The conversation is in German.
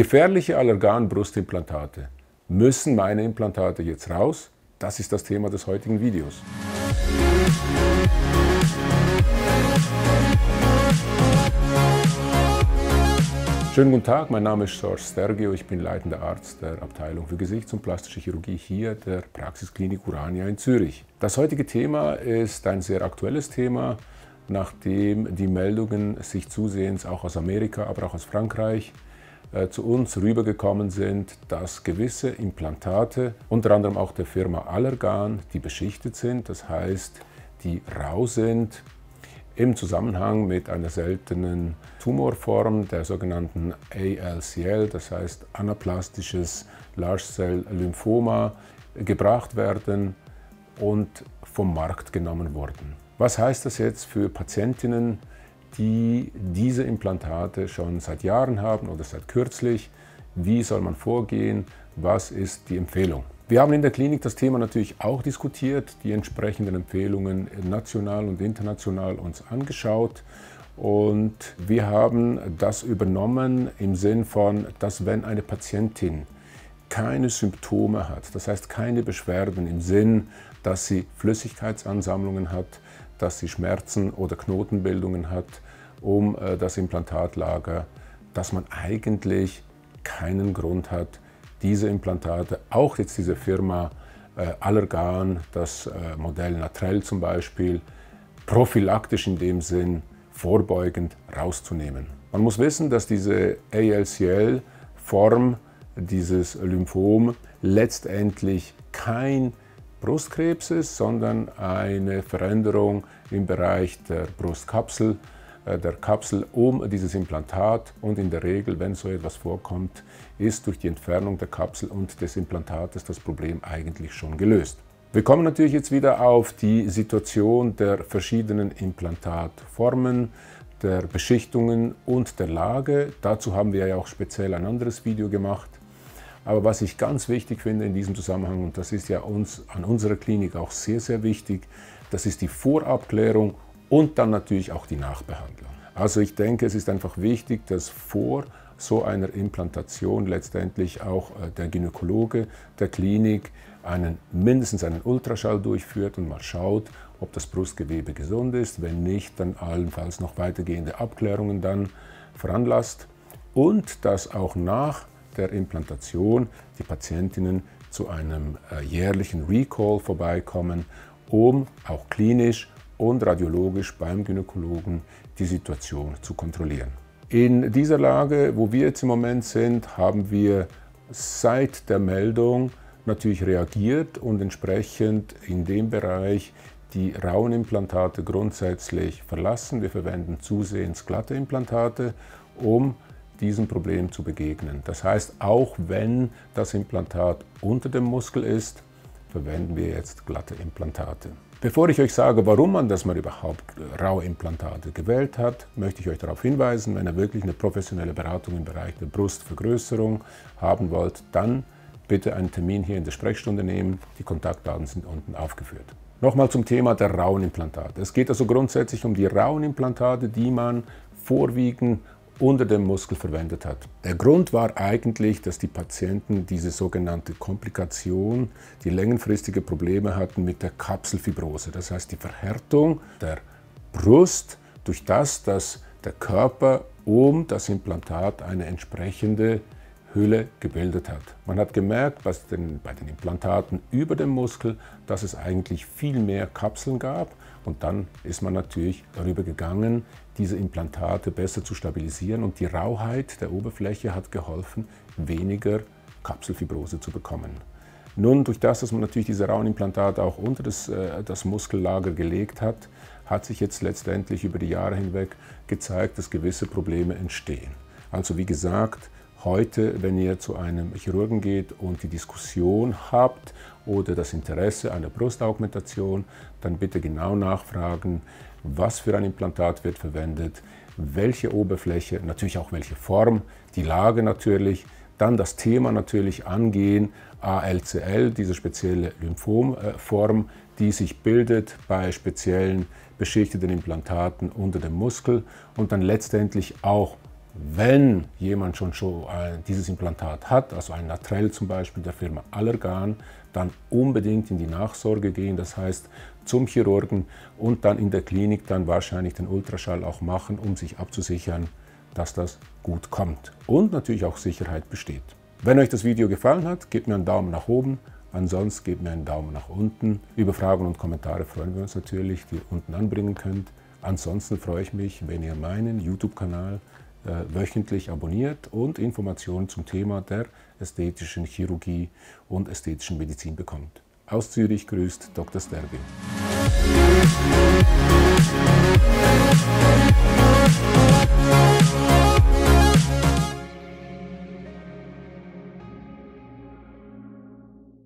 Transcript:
Gefährliche Allergan-Brustimplantate. Müssen meine Implantate jetzt raus? Das ist das Thema des heutigen Videos. Schönen guten Tag, mein Name ist George Stergio, ich bin leitender Arzt der Abteilung für Gesichts- und Plastische Chirurgie hier der Praxisklinik Urania in Zürich. Das heutige Thema ist ein sehr aktuelles Thema, nachdem die Meldungen sich zusehends auch aus Amerika, aber auch aus Frankreich zu uns rübergekommen sind, dass gewisse Implantate, unter anderem auch der Firma Allergan, die beschichtet sind, das heißt, die rau sind, im Zusammenhang mit einer seltenen Tumorform, der sogenannten ALCL, das heißt anaplastisches Large Cell Lymphoma, gebracht werden und vom Markt genommen wurden. Was heißt das jetzt für Patientinnen, die diese Implantate schon seit Jahren haben oder seit kürzlich. Wie soll man vorgehen? Was ist die Empfehlung? Wir haben in der Klinik das Thema natürlich auch diskutiert, die entsprechenden Empfehlungen national und international uns angeschaut und wir haben das übernommen im Sinn von, dass wenn eine Patientin keine Symptome hat, das heißt keine Beschwerden im Sinn, dass sie Flüssigkeitsansammlungen hat, dass sie Schmerzen oder Knotenbildungen hat um äh, das Implantatlager, dass man eigentlich keinen Grund hat, diese Implantate, auch jetzt diese Firma äh, Allergan, das äh, Modell Natrel zum Beispiel, prophylaktisch in dem Sinn vorbeugend rauszunehmen. Man muss wissen, dass diese ALCL-Form, dieses Lymphom, letztendlich kein Brustkrebs ist, sondern eine Veränderung im Bereich der Brustkapsel, äh, der Kapsel um dieses Implantat und in der Regel, wenn so etwas vorkommt, ist durch die Entfernung der Kapsel und des Implantates das Problem eigentlich schon gelöst. Wir kommen natürlich jetzt wieder auf die Situation der verschiedenen Implantatformen, der Beschichtungen und der Lage. Dazu haben wir ja auch speziell ein anderes Video gemacht. Aber was ich ganz wichtig finde in diesem Zusammenhang, und das ist ja uns an unserer Klinik auch sehr, sehr wichtig, das ist die Vorabklärung und dann natürlich auch die Nachbehandlung. Also ich denke, es ist einfach wichtig, dass vor so einer Implantation letztendlich auch äh, der Gynäkologe der Klinik einen, mindestens einen Ultraschall durchführt und mal schaut, ob das Brustgewebe gesund ist. Wenn nicht, dann allenfalls noch weitergehende Abklärungen dann veranlasst und dass auch nach der Implantation die Patientinnen zu einem äh, jährlichen Recall vorbeikommen, um auch klinisch und radiologisch beim Gynäkologen die Situation zu kontrollieren. In dieser Lage, wo wir jetzt im Moment sind, haben wir seit der Meldung natürlich reagiert und entsprechend in dem Bereich die rauen Implantate grundsätzlich verlassen. Wir verwenden zusehends glatte Implantate, um diesem Problem zu begegnen. Das heißt, auch wenn das Implantat unter dem Muskel ist, verwenden wir jetzt glatte Implantate. Bevor ich euch sage, warum man das mal überhaupt raue Implantate gewählt hat, möchte ich euch darauf hinweisen, wenn ihr wirklich eine professionelle Beratung im Bereich der Brustvergrößerung haben wollt, dann bitte einen Termin hier in der Sprechstunde nehmen. Die Kontaktdaten sind unten aufgeführt. Nochmal zum Thema der rauen Implantate. Es geht also grundsätzlich um die rauen Implantate, die man vorwiegend unter dem Muskel verwendet hat. Der Grund war eigentlich, dass die Patienten diese sogenannte Komplikation, die längenfristige Probleme hatten mit der Kapselfibrose. Das heißt die Verhärtung der Brust durch das, dass der Körper um das Implantat eine entsprechende Hülle gebildet hat. Man hat gemerkt bei den, bei den Implantaten über dem Muskel, dass es eigentlich viel mehr Kapseln gab und dann ist man natürlich darüber gegangen, diese Implantate besser zu stabilisieren und die Rauheit der Oberfläche hat geholfen, weniger Kapselfibrose zu bekommen. Nun, durch das, dass man natürlich diese rauen Implantate auch unter das, äh, das Muskellager gelegt hat, hat sich jetzt letztendlich über die Jahre hinweg gezeigt, dass gewisse Probleme entstehen. Also wie gesagt, heute, wenn ihr zu einem Chirurgen geht und die Diskussion habt oder das Interesse einer Brustaugmentation, dann bitte genau nachfragen, was für ein Implantat wird verwendet, welche Oberfläche, natürlich auch welche Form, die Lage natürlich, dann das Thema natürlich angehen, ALCL, diese spezielle Lymphomform, die sich bildet bei speziellen beschichteten Implantaten unter dem Muskel und dann letztendlich auch Wenn jemand schon, schon ein, dieses Implantat hat, also ein Natrell zum Beispiel der Firma Allergan, dann unbedingt in die Nachsorge gehen, das heißt zum Chirurgen und dann in der Klinik dann wahrscheinlich den Ultraschall auch machen, um sich abzusichern, dass das gut kommt und natürlich auch Sicherheit besteht. Wenn euch das Video gefallen hat, gebt mir einen Daumen nach oben, ansonsten gebt mir einen Daumen nach unten. Über Fragen und Kommentare freuen wir uns natürlich, die ihr unten anbringen könnt. Ansonsten freue ich mich, wenn ihr meinen YouTube-Kanal äh, wöchentlich abonniert und Informationen zum Thema der ästhetischen Chirurgie und ästhetischen Medizin bekommt. Aus Zürich grüßt Dr. Stergin.